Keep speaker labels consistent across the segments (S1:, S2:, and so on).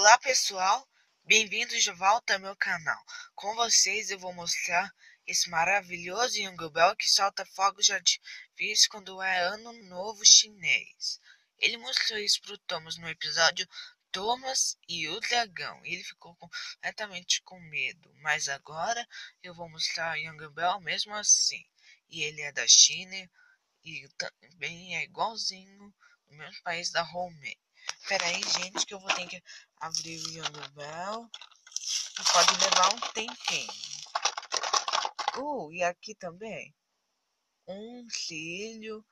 S1: Olá pessoal, bem-vindos de volta ao meu canal. Com vocês eu vou mostrar esse maravilhoso Young Bell que solta fogos de artifício quando é ano novo chinês. Ele mostrou isso pro Thomas no episódio Thomas e o Dragão. Ele ficou completamente com medo. Mas agora eu vou mostrar o Young Bell mesmo assim. E ele é da China e também é igualzinho no mesmo país da Romênia. Pera aí, gente, que eu vou ter que abrir o Young. E pode levar um tempinho. Uh, e aqui também. Um cilho,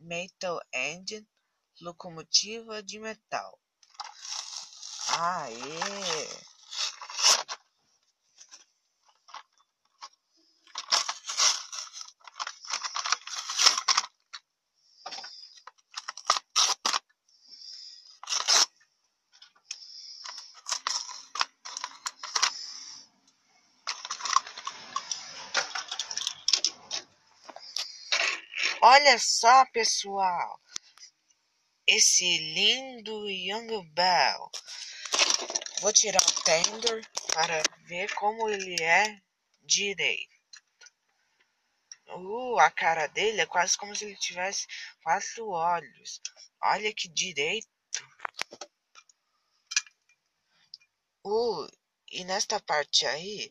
S1: Metal Engine, locomotiva de metal. Aê! Olha só, pessoal, esse lindo Young Bell. Vou tirar o tender para ver como ele é direito. Uh, a cara dele é quase como se ele tivesse quatro olhos. Olha que direito. Uh, e nesta parte aí,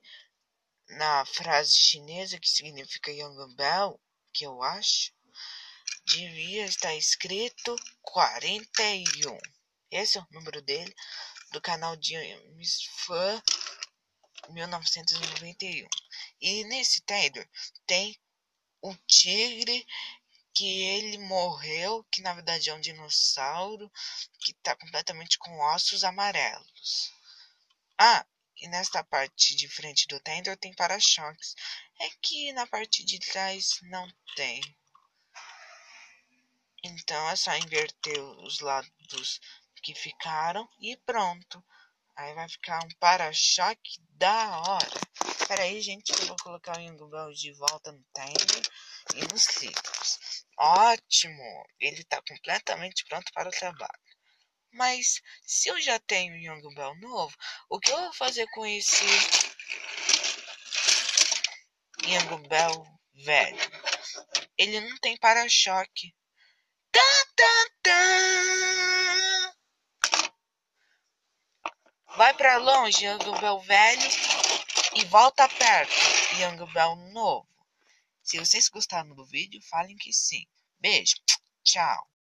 S1: na frase chinesa que significa Young Bell, que eu acho, devia estar escrito 41. Esse é o número dele, do canal James Fan 1991. E nesse Taylor tem um tigre que ele morreu, que na verdade é um dinossauro, que está completamente com ossos amarelos. Ah, e nesta parte de frente do tender tem para-choques. É que na parte de trás não tem. Então é só inverter os lados que ficaram e pronto. Aí vai ficar um para-choque da hora. Pera aí, gente, que eu vou colocar o Young de volta no timer e nos ciclos. Ótimo! Ele está completamente pronto para o trabalho. Mas se eu já tenho Young Bell novo, o que eu vou fazer com esse Young Bell velho? Ele não tem para-choque. Vai para longe, Young Bell velho, e volta perto, Young Bell novo. Se vocês gostaram do vídeo, falem que sim. Beijo, tchau.